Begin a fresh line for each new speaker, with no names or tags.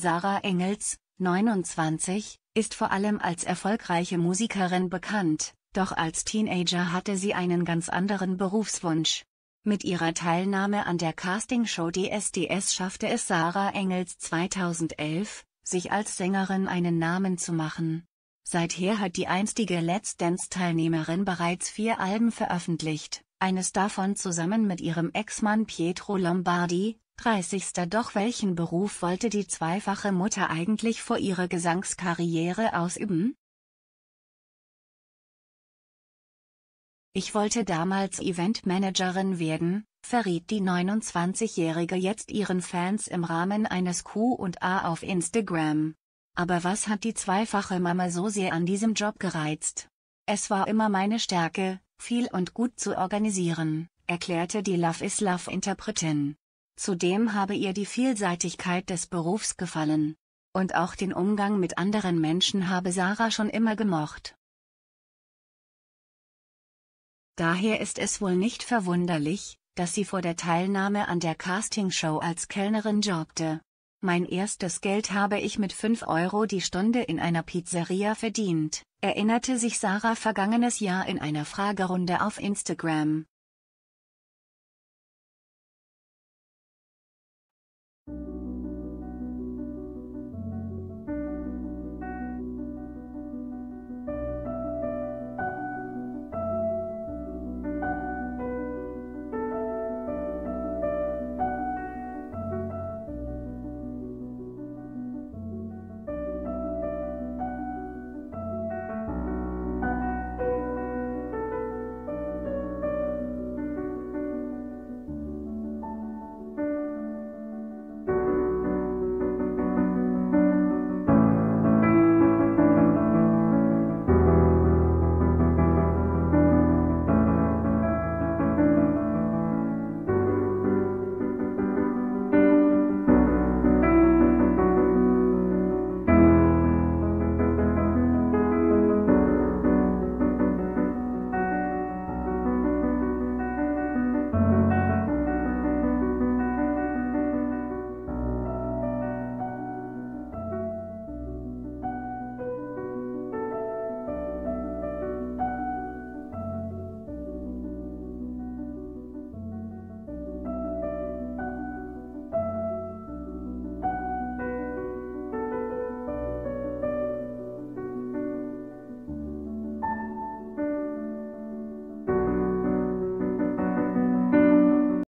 Sarah Engels, 29, ist vor allem als erfolgreiche Musikerin bekannt, doch als Teenager hatte sie einen ganz anderen Berufswunsch. Mit ihrer Teilnahme an der Castingshow DSDS schaffte es Sarah Engels 2011, sich als Sängerin einen Namen zu machen. Seither hat die einstige Let's Dance-Teilnehmerin bereits vier Alben veröffentlicht, eines davon zusammen mit ihrem Ex-Mann Pietro Lombardi, 30. Doch welchen Beruf wollte die zweifache Mutter eigentlich vor ihrer Gesangskarriere ausüben? Ich wollte damals Eventmanagerin werden, verriet die 29-Jährige jetzt ihren Fans im Rahmen eines Q&A auf Instagram. Aber was hat die zweifache Mama so sehr an diesem Job gereizt? Es war immer meine Stärke, viel und gut zu organisieren, erklärte die Love is Love Interpretin. Zudem habe ihr die Vielseitigkeit des Berufs gefallen. Und auch den Umgang mit anderen Menschen habe Sarah schon immer gemocht. Daher ist es wohl nicht verwunderlich, dass sie vor der Teilnahme an der Castingshow als Kellnerin jobbte. Mein erstes Geld habe ich mit 5 Euro die Stunde in einer Pizzeria verdient, erinnerte sich Sarah vergangenes Jahr in einer Fragerunde auf Instagram. Thank you.